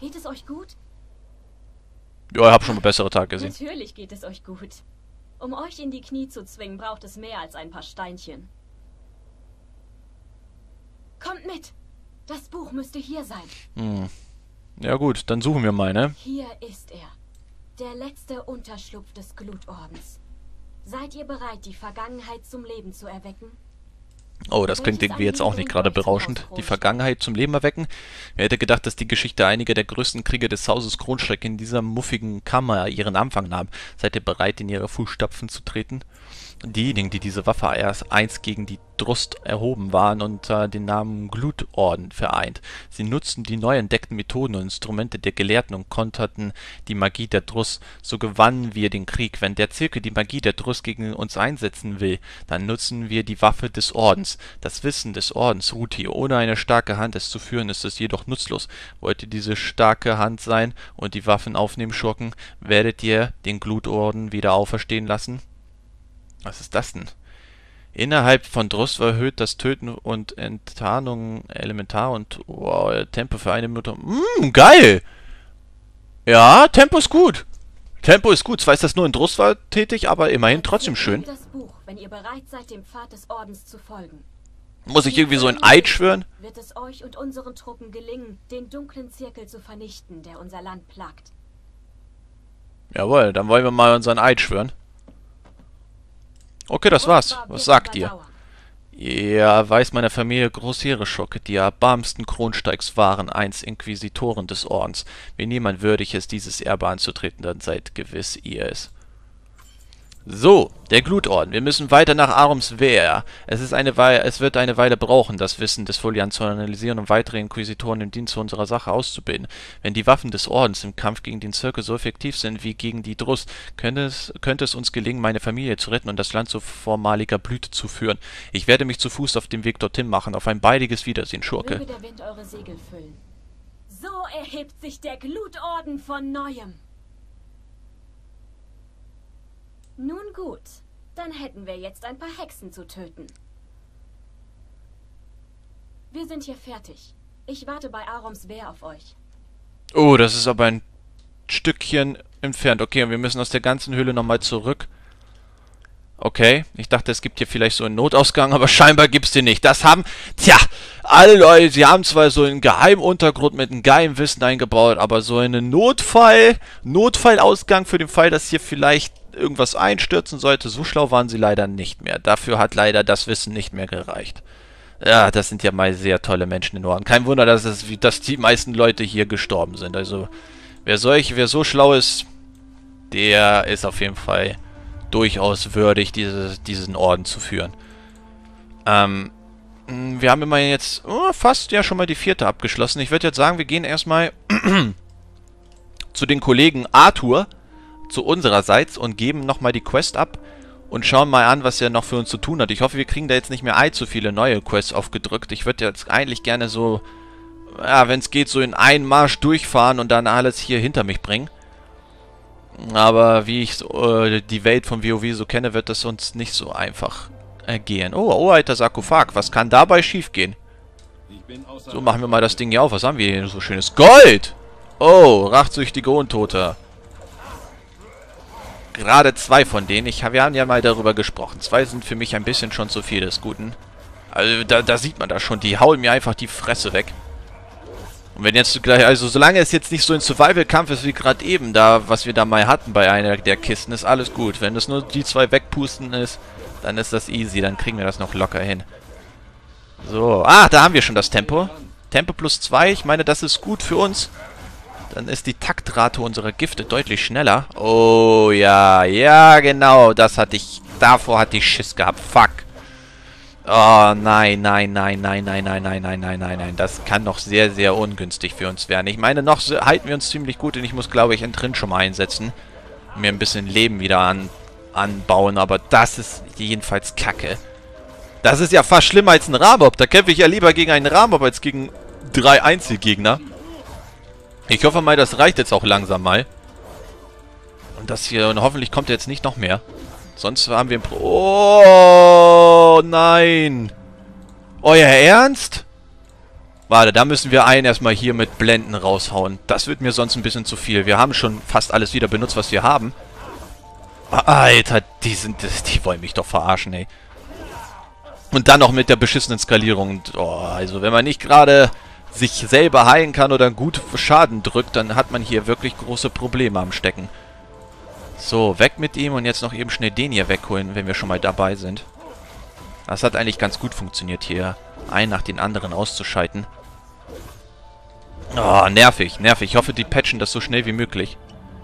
Geht es euch gut? Ja, ich habe schon bessere Tage gesehen. Natürlich geht es euch gut. Um euch in die Knie zu zwingen, braucht es mehr als ein paar Steinchen. Kommt mit! Das Buch müsste hier sein. Hm. Ja gut, dann suchen wir mal, ne? Hier ist er. Der letzte Unterschlupf des Glutordens. Seid ihr bereit, die Vergangenheit zum Leben zu erwecken? Oh, das klingt irgendwie jetzt auch nicht gerade berauschend. Die Vergangenheit zum Leben erwecken? Wer hätte gedacht, dass die Geschichte einiger der größten Kriege des Hauses Kronschreck in dieser muffigen Kammer ihren Anfang nahm? Seid ihr bereit, in ihre Fußstapfen zu treten? Diejenigen, die diese Waffe erst einst gegen die Drust erhoben, waren unter dem Namen Glutorden vereint. Sie nutzten die neu entdeckten Methoden und Instrumente der Gelehrten und konterten die Magie der Drust. So gewannen wir den Krieg. Wenn der Zirkel die Magie der Drust gegen uns einsetzen will, dann nutzen wir die Waffe des Ordens. Das Wissen des Ordens ruht hier. Ohne eine starke Hand es zu führen, ist es jedoch nutzlos. Wollt ihr diese starke Hand sein und die Waffen aufnehmen, Schurken? Werdet ihr den Glutorden wieder auferstehen lassen? Was ist das denn? Innerhalb von Drust erhöht das Töten und Enttarnung elementar und wow, Tempo für eine Minute. Mm, geil! Ja, Tempo ist gut. Tempo ist gut. Zwar ist das nur in Drust war tätig, aber immerhin trotzdem schön. Buch. Muss ich irgendwie so ein Eid schwören? Wird es euch und unseren Truppen gelingen, den dunklen Zirkel zu vernichten, der unser Land plagt? Jawohl, dann wollen wir mal unseren Eid schwören. Okay, das war's. Was sagt ihr? Ja, weiß meiner Familie große Schocke, die erbarmsten Kronsteigs waren einst Inquisitoren des Ordens. Wenn niemand würdig ist, dieses Erbe anzutreten, dann seid gewiss ihr es. So, der Glutorden. Wir müssen weiter nach Arums Wehr. Es, ist eine Weile, es wird eine Weile brauchen, das Wissen des Folian zu analysieren und weitere Inquisitoren im Dienst unserer Sache auszubilden. Wenn die Waffen des Ordens im Kampf gegen den Zirkel so effektiv sind wie gegen die Drust, könnte es, könnte es uns gelingen, meine Familie zu retten und das Land zu vormaliger Blüte zu führen. Ich werde mich zu Fuß auf dem Weg dorthin machen. Auf ein baldiges Wiedersehen, Schurke. Möge der Wind eure Segel füllen. So erhebt sich der Glutorden von Neuem. Nun gut, dann hätten wir jetzt ein paar Hexen zu töten. Wir sind hier fertig. Ich warte bei Aroms Bär auf euch. Oh, das ist aber ein Stückchen entfernt. Okay, und wir müssen aus der ganzen Höhle nochmal zurück. Okay, ich dachte, es gibt hier vielleicht so einen Notausgang, aber scheinbar gibt es den nicht. Das haben, tja, alle Leute, sie haben zwar so einen geheimen Untergrund mit einem geheimen Wissen eingebaut, aber so einen Notfall, Notfallausgang für den Fall, dass hier vielleicht irgendwas einstürzen sollte. So schlau waren sie leider nicht mehr. Dafür hat leider das Wissen nicht mehr gereicht. Ja, das sind ja mal sehr tolle Menschen in Norden. Kein Wunder, dass, es, dass die meisten Leute hier gestorben sind. Also, wer solch, wer so schlau ist, der ist auf jeden Fall durchaus würdig, diese, diesen Orden zu führen. Ähm, wir haben immerhin jetzt oh, fast ja schon mal die vierte abgeschlossen. Ich würde jetzt sagen, wir gehen erstmal zu den Kollegen Arthur zu unsererseits und geben nochmal die Quest ab und schauen mal an, was er noch für uns zu tun hat. Ich hoffe, wir kriegen da jetzt nicht mehr allzu viele neue Quests aufgedrückt. Ich würde jetzt eigentlich gerne so, ja, wenn es geht, so in einen Marsch durchfahren und dann alles hier hinter mich bringen. Aber wie ich so, äh, die Welt von WoW so kenne, wird das uns nicht so einfach äh, gehen. Oh, oh, alter Sarkophag. Was kann dabei schiefgehen? So, machen wir mal das Ding hier auf. Was haben wir hier so schönes? Gold! Oh, rachsüchtige Untote gerade zwei von denen. Ich, wir haben ja mal darüber gesprochen. Zwei sind für mich ein bisschen schon zu viel des Guten. Also da, da sieht man das schon. Die hauen mir einfach die Fresse weg. Und wenn jetzt gleich, also solange es jetzt nicht so ein Survival-Kampf ist wie gerade eben da, was wir da mal hatten bei einer der Kisten, ist alles gut. Wenn es nur die zwei wegpusten ist, dann ist das easy. Dann kriegen wir das noch locker hin. So, ah, da haben wir schon das Tempo. Tempo plus zwei. Ich meine, das ist gut für uns. Dann ist die Taktrate unserer Gifte deutlich schneller. Oh ja, ja genau, das hatte ich, davor hatte ich Schiss gehabt. Fuck. Oh nein, nein, nein, nein, nein, nein, nein, nein, nein, nein, nein. Das kann noch sehr, sehr ungünstig für uns werden. Ich meine, noch halten wir uns ziemlich gut und ich muss, glaube ich, einen Trin schon mal einsetzen. Mir ein bisschen Leben wieder an, anbauen, aber das ist jedenfalls kacke. Das ist ja fast schlimmer als ein Ramob. Da kämpfe ich ja lieber gegen einen Ramob als gegen drei Einzelgegner. Ich hoffe mal, das reicht jetzt auch langsam mal. Und das hier, und hoffentlich kommt jetzt nicht noch mehr. Sonst haben wir ein Pro... Oh, nein. Euer Ernst? Warte, da müssen wir einen erstmal hier mit Blenden raushauen. Das wird mir sonst ein bisschen zu viel. Wir haben schon fast alles wieder benutzt, was wir haben. Alter, die sind... Die wollen mich doch verarschen, ey. Und dann noch mit der beschissenen Skalierung. Oh, also wenn man nicht gerade sich selber heilen kann oder gut Schaden drückt, dann hat man hier wirklich große Probleme am Stecken. So, weg mit ihm und jetzt noch eben schnell den hier wegholen, wenn wir schon mal dabei sind. Das hat eigentlich ganz gut funktioniert hier, einen nach den anderen auszuschalten. Oh, nervig, nervig. Ich hoffe, die patchen das so schnell wie möglich.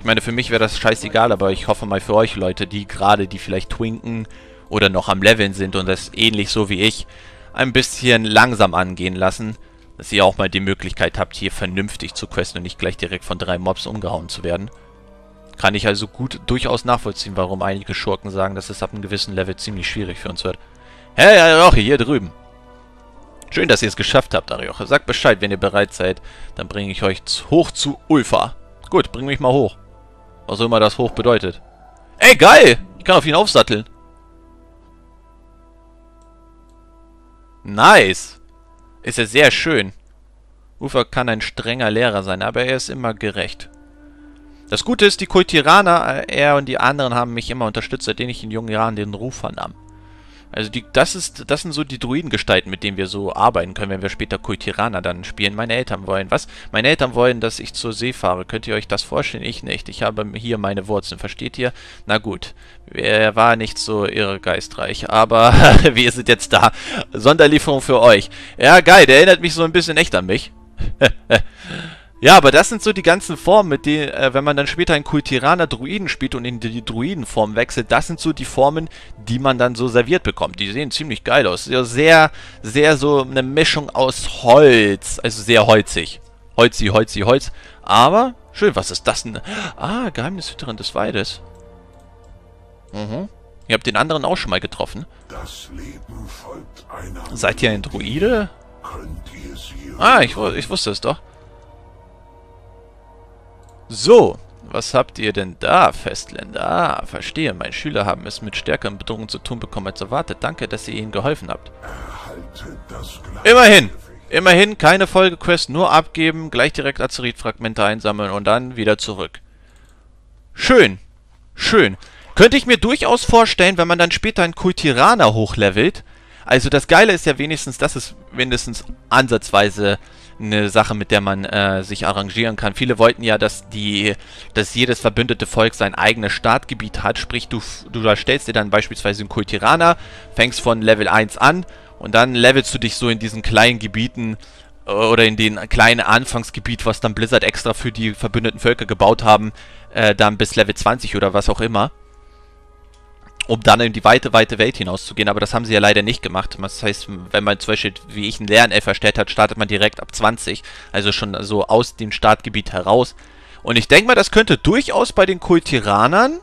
Ich meine, für mich wäre das scheißegal, aber ich hoffe mal für euch Leute, die gerade, die vielleicht twinken oder noch am Leveln sind und das ähnlich so wie ich, ein bisschen langsam angehen lassen, dass ihr auch mal die Möglichkeit habt, hier vernünftig zu questen und nicht gleich direkt von drei Mobs umgehauen zu werden. Kann ich also gut durchaus nachvollziehen, warum einige Schurken sagen, dass es ab einem gewissen Level ziemlich schwierig für uns wird. Hey, Arioche, hier drüben. Schön, dass ihr es geschafft habt, Arioche. Sagt Bescheid, wenn ihr bereit seid. Dann bringe ich euch hoch zu Ulfa. Gut, bring mich mal hoch. Was auch immer das hoch bedeutet. Ey, geil! Ich kann auf ihn aufsatteln. Nice. Ist ja sehr schön. Ufer kann ein strenger Lehrer sein, aber er ist immer gerecht. Das Gute ist, die Kultiraner, äh, er und die anderen haben mich immer unterstützt, seitdem ich in jungen Jahren den Ruf vernahm. Also die, das ist, das sind so die Druidengestalten, mit denen wir so arbeiten können, wenn wir später Kultiraner dann spielen. Meine Eltern wollen, was? Meine Eltern wollen, dass ich zur See fahre. Könnt ihr euch das vorstellen? Ich nicht. Ich habe hier meine Wurzeln, versteht ihr? Na gut. Er war nicht so irregeistreich, aber wir sind jetzt da. Sonderlieferung für euch. Ja, geil, der erinnert mich so ein bisschen echt an mich. Ja, aber das sind so die ganzen Formen, mit denen, äh, wenn man dann später einen Kultiraner Druiden spielt und in die Druidenform wechselt, das sind so die Formen, die man dann so serviert bekommt. Die sehen ziemlich geil aus. Sehr, sehr so eine Mischung aus Holz. Also sehr holzig. Holzi, Holzi, Holz. Aber, schön, was ist das denn? Ah, Geheimnishüterin des Waldes. Mhm. Ihr habt den anderen auch schon mal getroffen. Seid ihr ein Druide? Ah, ich, ich wusste es doch. So, was habt ihr denn da, Festländer? Ah, verstehe. Meine Schüler haben es mit stärkeren Bedrohungen zu tun bekommen als erwartet. Danke, dass ihr ihnen geholfen habt. Immerhin! Immerhin keine Folgequest, nur abgeben, gleich direkt Azerit-Fragmente einsammeln und dann wieder zurück. Schön. Schön. Könnte ich mir durchaus vorstellen, wenn man dann später einen Kultiraner hochlevelt. Also das Geile ist ja wenigstens, dass es mindestens ansatzweise eine Sache, mit der man äh, sich arrangieren kann. Viele wollten ja, dass die, dass jedes verbündete Volk sein eigenes Startgebiet hat. Sprich, du, du stellst dir dann beispielsweise einen Kultiraner, fängst von Level 1 an und dann levelst du dich so in diesen kleinen Gebieten äh, oder in den kleinen Anfangsgebiet, was dann Blizzard extra für die verbündeten Völker gebaut haben, äh, dann bis Level 20 oder was auch immer um dann in die weite, weite Welt hinauszugehen. Aber das haben sie ja leider nicht gemacht. Das heißt, wenn man zum Beispiel, wie ich, einen Lernelf erstellt hat, startet man direkt ab 20. Also schon so aus dem Startgebiet heraus. Und ich denke mal, das könnte durchaus bei den Kultiranern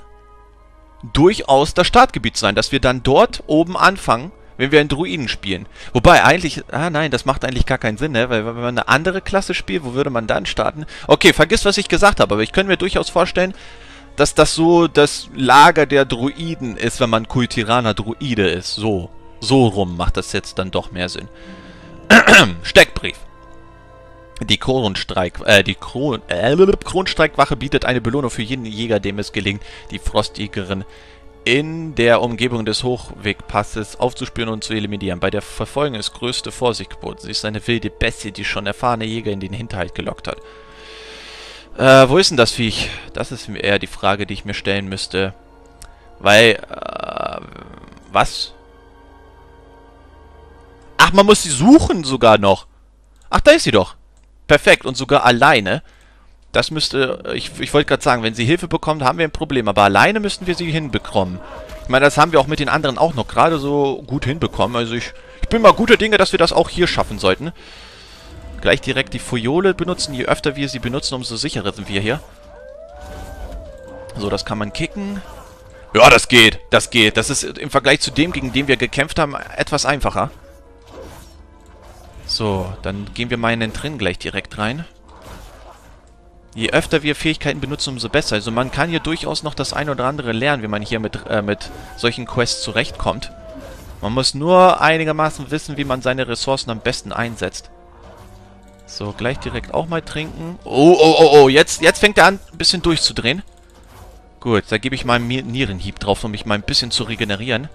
durchaus das Startgebiet sein, dass wir dann dort oben anfangen, wenn wir einen Druiden spielen. Wobei eigentlich, ah nein, das macht eigentlich gar keinen Sinn, ne? Weil wenn man eine andere Klasse spielt, wo würde man dann starten? Okay, vergiss, was ich gesagt habe, aber ich könnte mir durchaus vorstellen, dass das so das Lager der Druiden ist, wenn man Kultiraner Druide ist. So. So rum macht das jetzt dann doch mehr Sinn. Steckbrief. Die Kronstreik, äh, die Kron, äh, Kronstreikwache bietet eine Belohnung für jeden Jäger, dem es gelingt, die Frostjägerin in der Umgebung des Hochwegpasses aufzuspüren und zu eliminieren. Bei der Verfolgung ist größte Vorsicht geboten. Sie ist eine wilde Bestie, die schon erfahrene Jäger in den Hinterhalt gelockt hat. Äh, wo ist denn das Viech? Das ist eher die Frage, die ich mir stellen müsste. Weil, äh, was? Ach, man muss sie suchen sogar noch. Ach, da ist sie doch. Perfekt, und sogar alleine. Das müsste, ich, ich wollte gerade sagen, wenn sie Hilfe bekommt, haben wir ein Problem. Aber alleine müssten wir sie hinbekommen. Ich meine, das haben wir auch mit den anderen auch noch gerade so gut hinbekommen. Also ich, ich bin mal guter Dinge, dass wir das auch hier schaffen sollten gleich direkt die Fujole benutzen. Je öfter wir sie benutzen, umso sicherer sind wir hier. So, das kann man kicken. Ja, das geht. Das geht. Das ist im Vergleich zu dem, gegen den wir gekämpft haben, etwas einfacher. So, dann gehen wir mal in den Drin gleich direkt rein. Je öfter wir Fähigkeiten benutzen, umso besser. Also man kann hier durchaus noch das ein oder andere lernen, wie man hier mit, äh, mit solchen Quests zurechtkommt. Man muss nur einigermaßen wissen, wie man seine Ressourcen am besten einsetzt. So, gleich direkt auch mal trinken. Oh, oh, oh, oh. Jetzt, jetzt fängt er an, ein bisschen durchzudrehen. Gut, da gebe ich mal einen Nierenhieb drauf, um mich mal ein bisschen zu regenerieren.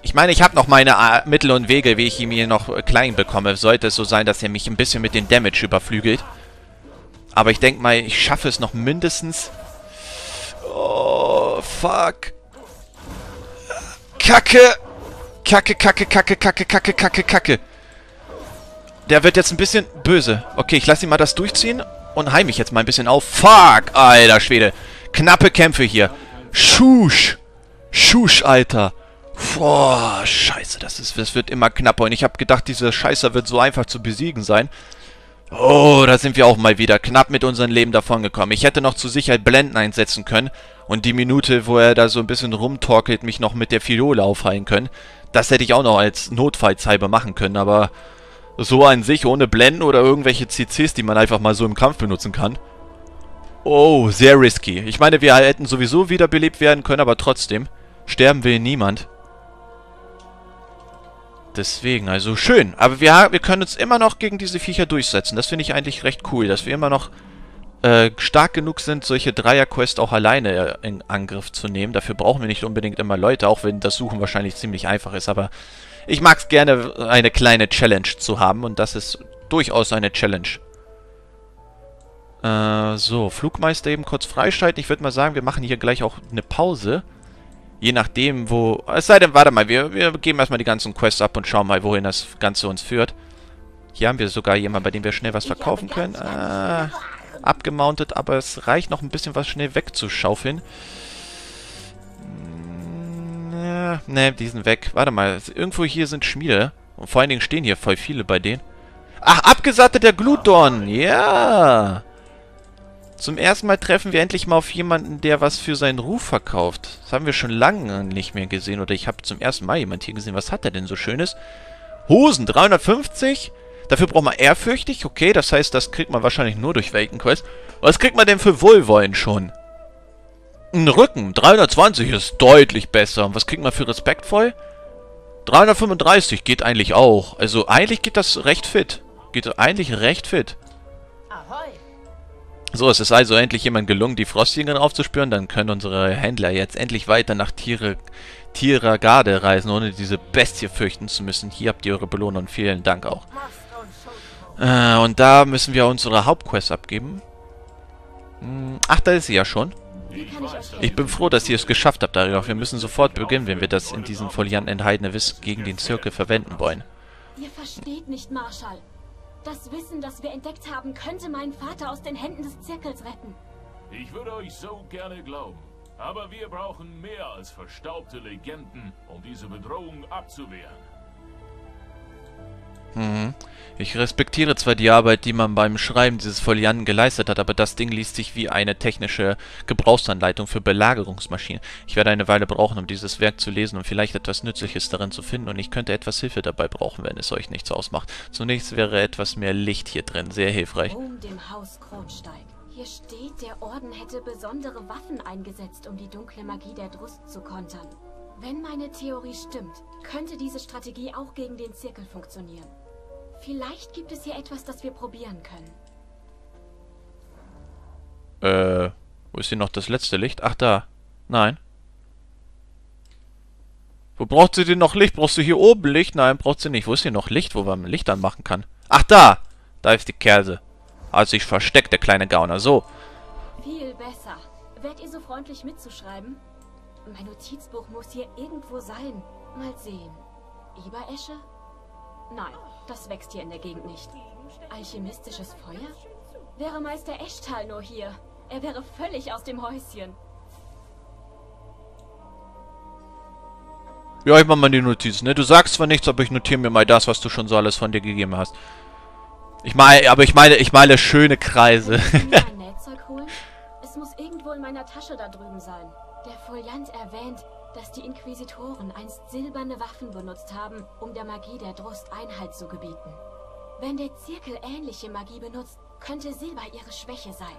Ich meine, ich habe noch meine äh, Mittel und Wege, wie ich ihn hier noch äh, klein bekomme. Sollte es so sein, dass er mich ein bisschen mit dem Damage überflügelt. Aber ich denke mal, ich schaffe es noch mindestens... Oh, fuck. Kacke. Kacke, kacke, kacke, kacke, kacke, kacke, kacke. Der wird jetzt ein bisschen böse. Okay, ich lasse ihn mal das durchziehen und heim mich jetzt mal ein bisschen auf. Fuck, alter Schwede. Knappe Kämpfe hier. Schusch. Schusch, Alter. Boah, scheiße, das, ist, das wird immer knapper. Und ich habe gedacht, dieser Scheißer wird so einfach zu besiegen sein. Oh, da sind wir auch mal wieder knapp mit unserem Leben davongekommen. Ich hätte noch zur Sicherheit Blenden einsetzen können. Und die Minute, wo er da so ein bisschen rumtorkelt, mich noch mit der Fiole aufheilen können. Das hätte ich auch noch als Notfallzeiber machen können, aber so an sich ohne Blenden oder irgendwelche CCs, die man einfach mal so im Kampf benutzen kann. Oh, sehr risky. Ich meine, wir hätten sowieso wiederbelebt werden können, aber trotzdem sterben will niemand. Deswegen, also schön. Aber wir, wir können uns immer noch gegen diese Viecher durchsetzen. Das finde ich eigentlich recht cool, dass wir immer noch äh, stark genug sind, solche Dreier-Quests auch alleine in Angriff zu nehmen. Dafür brauchen wir nicht unbedingt immer Leute, auch wenn das Suchen wahrscheinlich ziemlich einfach ist. Aber ich mag es gerne, eine kleine Challenge zu haben und das ist durchaus eine Challenge. Äh, so, Flugmeister eben kurz freischalten. Ich würde mal sagen, wir machen hier gleich auch eine Pause. Je nachdem, wo... Es sei denn, warte mal, wir, wir geben erstmal die ganzen Quests ab und schauen mal, wohin das Ganze uns führt. Hier haben wir sogar jemanden, bei dem wir schnell was verkaufen können. Äh, abgemountet, aber es reicht noch ein bisschen was schnell wegzuschaufeln. Ja, ne, die sind weg. Warte mal, irgendwo hier sind Schmiede. Und vor allen Dingen stehen hier voll viele bei denen. Ach, abgesatteter Glutdorn. Ja. Zum ersten Mal treffen wir endlich mal auf jemanden, der was für seinen Ruf verkauft. Das haben wir schon lange nicht mehr gesehen. Oder ich habe zum ersten Mal jemand hier gesehen. Was hat er denn so Schönes? Hosen, 350? Dafür braucht man ehrfürchtig. Okay, das heißt, das kriegt man wahrscheinlich nur durch Welken Quest. Was kriegt man denn für Wohlwollen schon? Ein Rücken. 320 ist deutlich besser. Und was kriegt man für respektvoll? 335 geht eigentlich auch. Also eigentlich geht das recht fit. Geht eigentlich recht fit. So, es ist also endlich jemand gelungen, die Frostjägerin aufzuspüren. Dann können unsere Händler jetzt endlich weiter nach Tiere, Tierer Garde reisen, ohne diese Bestie fürchten zu müssen. Hier habt ihr eure Belohnung. Vielen Dank auch. Äh, und da müssen wir unsere Hauptquest abgeben. Hm, ach, da ist sie ja schon. Ich bin froh, dass ihr es geschafft habt, Dario. Wir müssen sofort beginnen, wenn wir das in diesem Folianten enthaltene Wissen gegen den Zirkel verwenden wollen. Ihr versteht nicht, Marshall. Das Wissen, das wir entdeckt haben, könnte meinen Vater aus den Händen des Zirkels retten. Ich würde euch so gerne glauben. Aber wir brauchen mehr als verstaubte Legenden, um diese Bedrohung abzuwehren. Mhm. Ich respektiere zwar die Arbeit, die man beim Schreiben dieses Folianten geleistet hat, aber das Ding liest sich wie eine technische Gebrauchsanleitung für Belagerungsmaschinen. Ich werde eine Weile brauchen, um dieses Werk zu lesen und vielleicht etwas Nützliches darin zu finden und ich könnte etwas Hilfe dabei brauchen, wenn es euch nichts ausmacht. Zunächst wäre etwas mehr Licht hier drin sehr hilfreich. Um dem Haus Kronstein. Hier steht, der Orden hätte besondere Waffen eingesetzt, um die dunkle Magie der Drust zu kontern. Wenn meine Theorie stimmt, könnte diese Strategie auch gegen den Zirkel funktionieren. Vielleicht gibt es hier etwas, das wir probieren können. Äh, wo ist hier noch das letzte Licht? Ach, da. Nein. Wo braucht sie denn noch Licht? Brauchst du hier oben Licht? Nein, braucht sie nicht. Wo ist hier noch Licht, wo man Licht anmachen kann? Ach, da! Da ist die Kerse. Also ich versteckt, der kleine Gauner. So. Viel besser. Wärt ihr so freundlich mitzuschreiben? Mein Notizbuch muss hier irgendwo sein. Mal sehen. Eberesche? Nein, das wächst hier in der Gegend nicht. Alchemistisches Feuer? Wäre Meister Eschtal nur hier. Er wäre völlig aus dem Häuschen. Ja, ich mach mal die Notizen, ne? Du sagst zwar nichts, aber ich notiere mir mal das, was du schon so alles von dir gegeben hast. Ich meine, aber ich meine, ich meine schöne Kreise. mein Nähzeug holen? Es muss irgendwo in meiner Tasche da drüben sein. Der Foliant erwähnt, dass die Inquisitoren einst silberne Waffen benutzt haben, um der Magie der Drust Einhalt zu gebieten. Wenn der Zirkel ähnliche Magie benutzt, könnte Silber ihre Schwäche sein.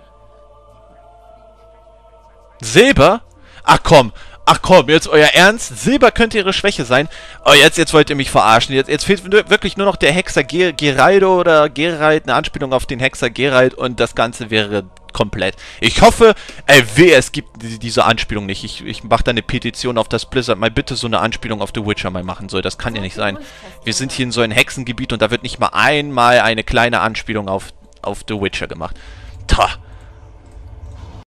Silber? Ach komm, ach komm, jetzt euer Ernst? Silber könnte ihre Schwäche sein. Oh, jetzt, jetzt wollt ihr mich verarschen. Jetzt, jetzt fehlt wirklich nur noch der Hexer Ger Geraldo oder Geralt, eine Anspielung auf den Hexer Geralt und das Ganze wäre komplett. Ich hoffe, ey, weh, es gibt diese Anspielung nicht. Ich, ich mache da eine Petition auf das Blizzard mal bitte so eine Anspielung auf The Witcher mal machen soll. Das kann ja nicht sein. Wir sind hier in so einem Hexengebiet und da wird nicht mal einmal eine kleine Anspielung auf, auf The Witcher gemacht. Ta.